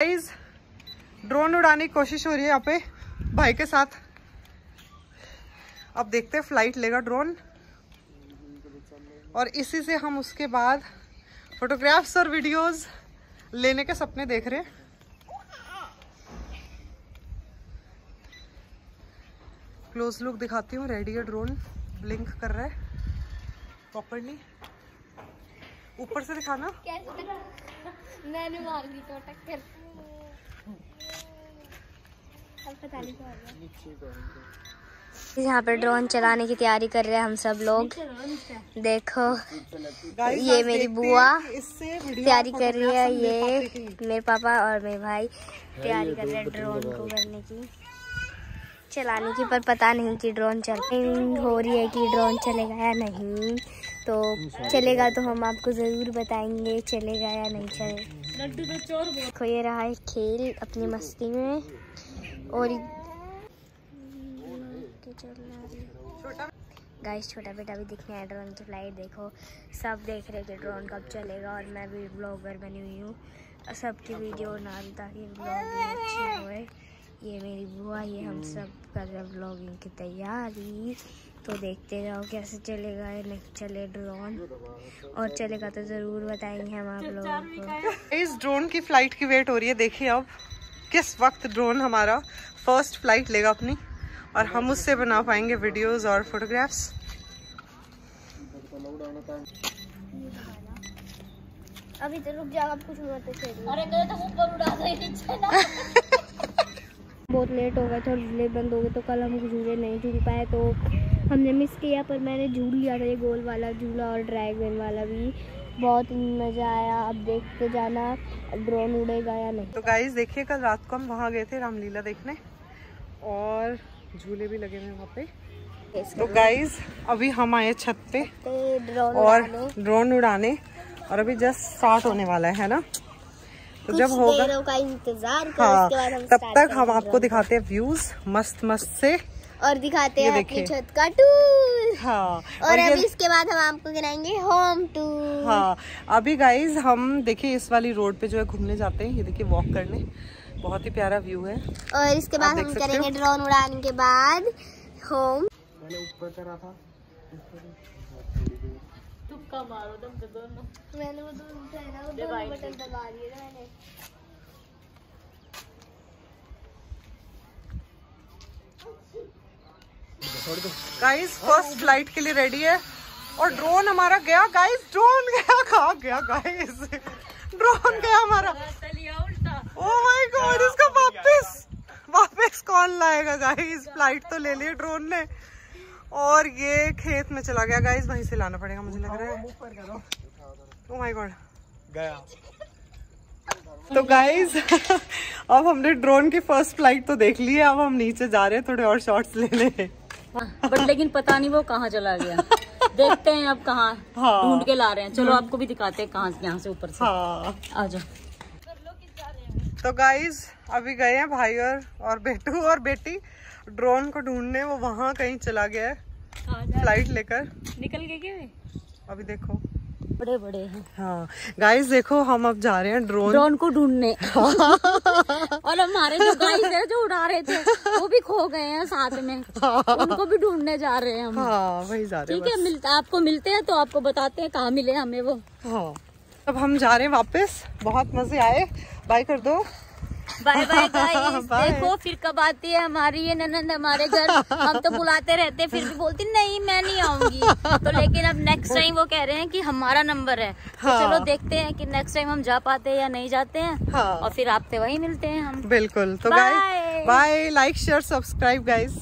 Guys drone उड़ाने की कोशिश हो रही है यहाँ पे भाई के साथ। अब देखते हैं फ़्लाइट लेगा ड्रोन और इसी से हम उसके बाद फोटोग्राफ्स और वीडियोस लेने के सपने देख रहे हैं। क्लोज लुक दिखाती हूँ रेडी है ड्रोन ब्लिंक कर रहा है प्रॉपरली ऊपर से दिखाना। मैंने मार दी तो टक्कर। अब पता नहीं क्या यहाँ पर ड्रोन चलाने की तैयारी कर रहे हैं हम सब लोग। देखो ये मेरी बुआ कि इससे वीडियो तैयारी कर रही है ये। मेरे पापा और मेरे भाई तैयारी कर रहे हैं ड्रोन को करने की। चलाने की पर पता नहीं कि ड्रोन चल हो रही है कि ड्रोन चलेगा या नहीं। तो चलेगा तो हम आपको ज़रूर बताएँगे चलेगा या नहीं चलेगा। देखो ये रहा है खेल अपनी मस्ती में। और गाइस छोटा बेटा भी दिखने आया ड्रोन की फ़्लाइट देखो। सब देख रहे कि ड्रोन कब चलेगा और मैं भी ब्लॉगर बनी हुई हूँ। और सबकी वीडियो रही ताकि ब्लॉग अच्छे होए ये मेरी बुआ ये हम सब कर रहे हैं ब्लॉगिंग की तैयारी। तो देखते रहो कैसे चलेगा या नहीं चले ड्रोन और चलेगा तो ज़रूर बताएँगे हम आप लोगों को। इस ड्रोन की फ़्लाइट की वेट हो रही है देखिए अब किस वक्त ड्रोन हमारा फ़र्स्ट फ़्लाइट लेगा अपनी। और हम उससे बना पाएँगे वीडियोस और फोटोग्राफ्स अभी तो रुक जाओ अब कुछ मत अरे तो ऊपर उड़ा दे नीचे ना। बहुत लेट हो गए थे और बंद हो गए तो कल हम झूले नहीं झूल पाए तो हमने मिस किया पर मैंने झूल लिया था ये गोल वाला झूला और ड्रैगन वाला भी। बहुत मज़ा आया अब देखते जाना ड्रोन उड़ेगा या नहीं। तो गाइस देखिए कल रात को हम वहाँ गए थे रामलीला देखने और झूले भी लगे हुए वहाँ पे। तो गाइस अभी हम आए छत पे ड्रोन और ड्रोन उड़ाने और अभी जस्ट स्टार्ट होने वाला है ना? तो जब होगा का इंतज़ार हाँ तब तक हम आपको दिखाते हैं व्यूज़ मस्त मस्त से। और दिखाते हैं अपनी छत का टूर हाँ और ये- अभी इसके बाद हम आपको गिराएँगे होम टूर हाँ अभी गाइज़ हम देखिए इस वाली रोड पे जो है घूमने जाते हैं। ये देखिए वॉक करने। बहुत ही प्यारा व्यू है। और इसके बाद हम करेंगे ड्रोन उड़ाने के बाद होम तुक्का मारो तुम तो दोनों। मैंने वो दोनों वो दोनों बटन दबा दिए मैंने। गाइज़ फ़र्स्ट फ़्लाइट के लिए रेडी है। और ड्रोन हमारा गया। गाइस ड्रोन गया। कहा गया गाइज़ ड्रोन गया हमारा। ओ माय गॉड इसका वापस वापस कौन लाएगा गाइज़ फ़्लाइट तो ले ली ड्रोन ने। और ये खेत में चला गया। गाइस वहीं से लाना पड़ेगा मुझे लग रहा है। ओ माय गॉड गया। तो गाइज़ अब हमने ड्रोन की फ़र्स्ट फ़्लाइट तो देख ली है। अब हम नीचे जा रहे हैं थोड़े और शॉट्स लेने बट लेकिन पता नहीं वो कहाँ चला गया। देखते हैं अब कहाँ हाँ। ढूंढ के ला रहे हैं। चलो आपको भी दिखाते हैं कहाँ यहाँ से ऊपर से। हाँ। आ जाओ। तो गाइज़ अभी गए हैं भाई और और बेटू और बेटी। ड्रोन को ढूँढने वो वहाँ कहीं चला गया है। फ़्लाइट लेकर। निकल गए क्या अभी देखो। बड़े बड़े हैं। हाँ। गाइस देखो हम अब जा रहे हैं ड्रोन ड्रोन को ढूँढने। और हमारे जो गाइस है जो उड़ा रहे थे वो भी खो गए हैं साथ में। उनको भी ढूँढने जा रहे हैं हम। हाँ वही जा रहे ठीक है मिलता आपको मिलते हैं तो आपको बताते हैं कहाँ मिले हमें वो। हाँ। अब हम जा रहे हैं वापस। बहुत मज़े आए। बाय कर दो। बाय बाय गाइस देखो फिर कब आती है हमारी ये ननंद हमारे घर? हम तो बुलाते रहते फिर भी बोलती नहीं मैं नहीं आऊँगी। तो लेकिन अब नेक्स्ट टाइम वो कह रहे हैं कि हमारा नंबर है। तो हाँ। चलो देखते हैं कि नेक्स्ट टाइम हम जा पाते हैं या नहीं जाते हैं। हाँ। और फिर आपसे वही मिलते हैं हम। बिल्कुल। तो bye bye like share subscribe guys